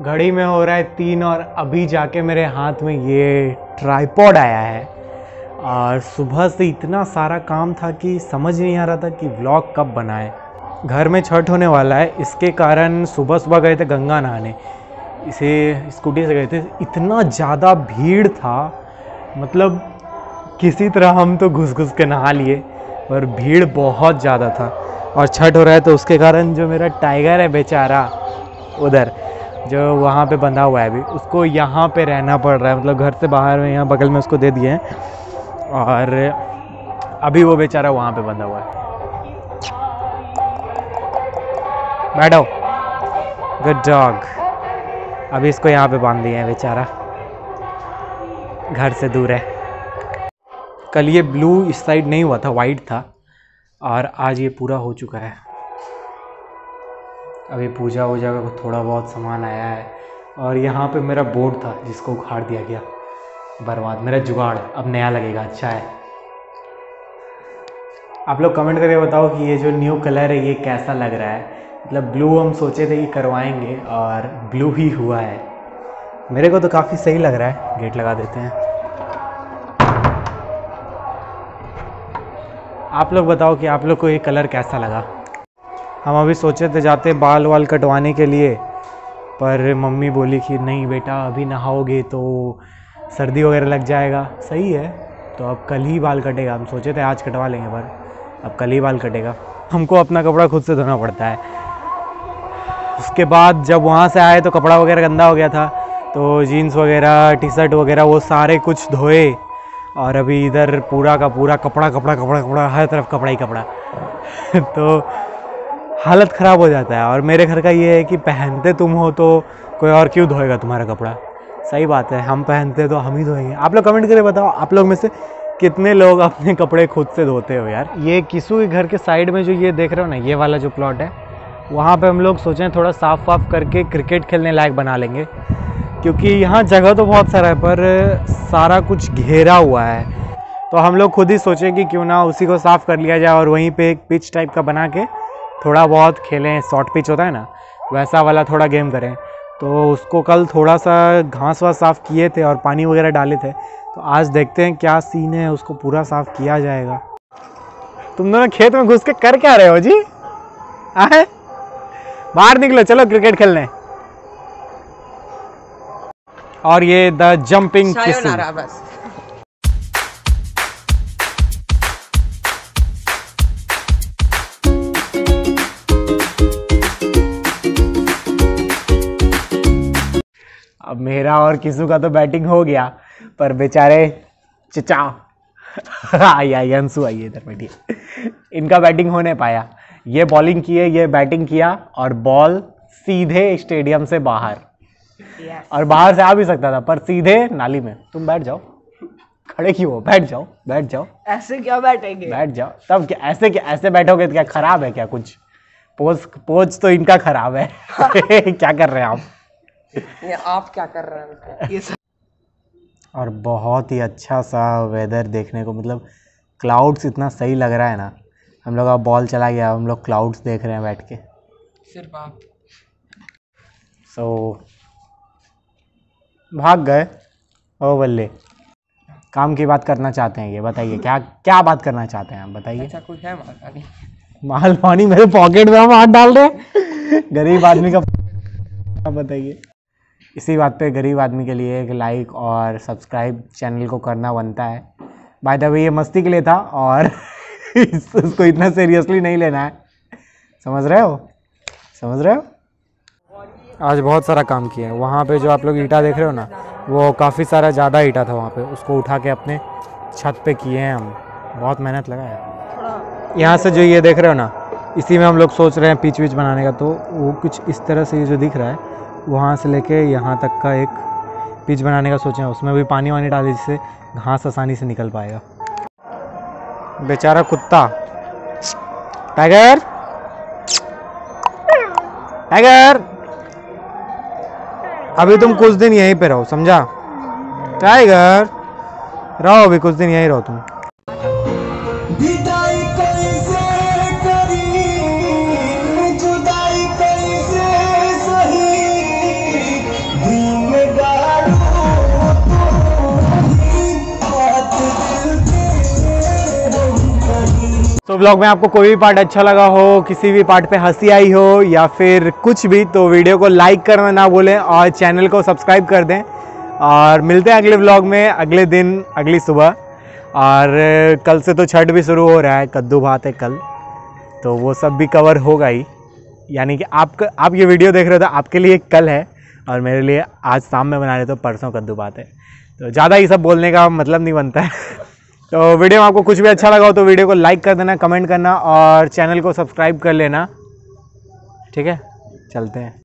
घड़ी में हो रहा है तीन और अभी जाके मेरे हाथ में ये ट्राईपॉड आया है। और सुबह से इतना सारा काम था कि समझ नहीं आ रहा था कि व्लॉग कब बनाए। घर में छठ होने वाला है, इसके कारण सुबह सुबह गए थे गंगा नहाने। इसे स्कूटी से गए थे। इतना ज़्यादा भीड़ था मतलब किसी तरह हम तो घुस घुस के नहा लिए, पर भीड़ बहुत ज़्यादा था। और छठ हो रहा है तो उसके कारण जो मेरा टाइगर है बेचारा, उधर। जो वहाँ पे बंधा हुआ है अभी। उसको यहाँ पे रहना पड़ रहा है। मतलब घर से बाहर में यहाँ बगल में उसको दे दिए हैं। और अभी वो बेचारा वहाँ पे बंधा हुआ है। बैठो गुड डॉग अभी इसको यहाँ पे बाँध दिए हैं बेचारा। घर से दूर है। कल ये ब्लू इस साइड नहीं हुआ था वाइट था। और आज ये पूरा हो चुका है। अभी पूजा वूजा का थोड़ा बहुत सामान आया है और यहाँ पे मेरा बोर्ड था जिसको उखाड़ दिया गया। बर्बाद, मेरा जुगाड़ अब नया लगेगा अच्छा है। आप लोग कमेंट करके बताओ कि ये जो न्यू कलर है, ये कैसा लग रहा है? मतलब ब्लू हम सोचे थे कि करवाएँगे और ब्लू ही हुआ है। मेरे को तो काफ़ी सही लग रहा है। गेट लगा देते हैं। आप लोग बताओ कि आप लोग को ये कलर कैसा लगा? हम अभी सोचे थे जाते बाल वाल कटवाने के लिए, पर मम्मी बोली कि नहीं बेटा, अभी नहाओगे तो सर्दी वगैरह लग जाएगा। सही है तो अब कल ही बाल कटेगा। हम सोचे थे आज कटवा लेंगे, पर अब कल ही बाल कटेगा। हमको अपना कपड़ा खुद से धोना पड़ता है। उसके बाद जब वहाँ से आए तो कपड़ा वगैरह गंदा हो गया था तो जीन्स वगैरह टी शर्ट वगैरह, वो सारे कुछ धोए, और अभी इधर पूरा का पूरा कपड़ा कपड़ा कपड़ा कपड़ा, हर तरफ़ कपड़ा ही कपड़ा। तो हालत ख़राब हो जाता है। और मेरे घर का ये है कि पहनते तुम हो तो कोई और क्यों धोएगा तुम्हारा कपड़ा? सही बात है, हम पहनते तो हम ही धोएँगे। आप लोग कमेंट करके बताओ, आप लोग में से कितने लोग अपने कपड़े खुद से धोते हो यार? ये किसू के घर के साइड में जो ये देख रहे हो ना, ये वाला जो प्लॉट है, वहाँ पे हम लोग सोचें थोड़ा साफ़ वाफ करके क्रिकेट खेलने लायक बना लेंगे। क्योंकि यहाँ जगह तो बहुत सारा है, पर सारा कुछ घेरा हुआ है। तो हम लोग खुद ही सोचें कि क्यों ना उसी को साफ़ कर लिया जाए और वहीं पे एक पिच टाइप का बना के थोड़ा बहुत खेलें शॉर्ट पिच होता है ना वैसा वाला थोड़ा गेम करें। तो उसको कल थोड़ा सा घास वास साफ़ किए थे और पानी वगैरह डाले थे तो आज देखते हैं क्या सीन है उसको पूरा साफ़ किया जाएगा। तुम दोनों खेत में घुस के कर क्या रहे हो जी? आए बाहर निकलो चलो क्रिकेट खेलने। और ये द जंपिंग सायोनारा मेरा और किसू का तो बैटिंग हो गया पर बेचारे चचा आई आई अंशु आइए इधर बैठिए। इनका बैटिंग हो नहीं पाया। ये बॉलिंग किए ये बैटिंग किया और बॉल सीधे स्टेडियम से बाहर। Yes. और बाहर से आ भी सकता था पर सीधे नाली में। तुम बैठ जाओ। खड़े क्यों हो? बैठ जाओ बैठ जाओ। ऐसे क्या बैठेंगे? बैठ जाओ। तब क्या ऐसे क्या ऐसे बैठोगे तो क्या खराब है क्या कुछ? पोज पोज तो इनका खराब है। क्या कर रहे हैं आप? ये आप क्या कर रहे हैं ये सब और बहुत ही अच्छा सा वेदर देखने को मतलब क्लाउड्स इतना सही लग रहा है ना। हम लोग अब बॉल चला गया हम लोग क्लाउड्स देख रहे हैं बैठ के। सिर्फ़ आप। सो so, भाग गए। ओ बल्ले काम की बात करना चाहते हैं ये बताइए क्या क्या बात करना चाहते हैं आप बताइए। ऐसा कुछ है माता नहीं माल पानी मेरे पॉकेट में हम हाथ डाल रहे हैं। गरीब आदमी का आप बताइए। इसी बात पे गरीब आदमी के लिए एक लाइक और सब्सक्राइब चैनल को करना बनता है। बाय द वे ये मस्ती के लिए था और इस- इसको इतना सीरियसली नहीं लेना है। समझ रहे हो? समझ रहे हो? आज बहुत सारा काम किया है। वहाँ पे जो आप लोग ईटा देख रहे हो ना, वो काफ़ी सारा ज़्यादा ईटा था वहाँ पे। उसको उठा के अपने छत पे किए हैं हम। बहुत मेहनत लगा है। यहाँ से जो ये देख रहे हो ना, इसी में हम लोग सोच रहे हैं पिच विच बनाने का। तो वो कुछ इस तरह से ये जो दिख रहा है वहाँ से लेके यहाँ तक का एक पिच बनाने का सोचे उसमें भी पानी वानी डाले जिससे घास आसानी से निकल पाएगा। बेचारा कुत्ता। टाइगर। टाइगर। अभी तुम कुछ दिन यहीं पे रहो, समझा? टाइगर। रहो अभी कुछ दिन यहीं रहो तुम। तो ब्लॉग में आपको कोई भी पार्ट अच्छा लगा हो, किसी भी पार्ट पे हँसी आई हो, या फिर कुछ भी तो वीडियो को लाइक करना ना भूलें और चैनल को सब्सक्राइब कर दें। और मिलते हैं अगले ब्लॉग में, अगले दिन, अगली सुबह। और, कल से तो छठ भी शुरू हो रहा है, कद्दू भात है कल। तो वो सब भी कवर होगा ही। यानी कि आप आप ये वीडियो देख रहे हो तो आपके लिए कल है, और मेरे लिए आज शाम में बना रहे तो परसों कद्दू भात है। तो ज़्यादा ही सब बोलने का मतलब नहीं बनता है। तो वीडियो में आपको कुछ भी अच्छा लगा हो तो वीडियो को लाइक कर देना, कमेंट करना और चैनल को सब्सक्राइब कर लेना। ठीक है? चलते हैं।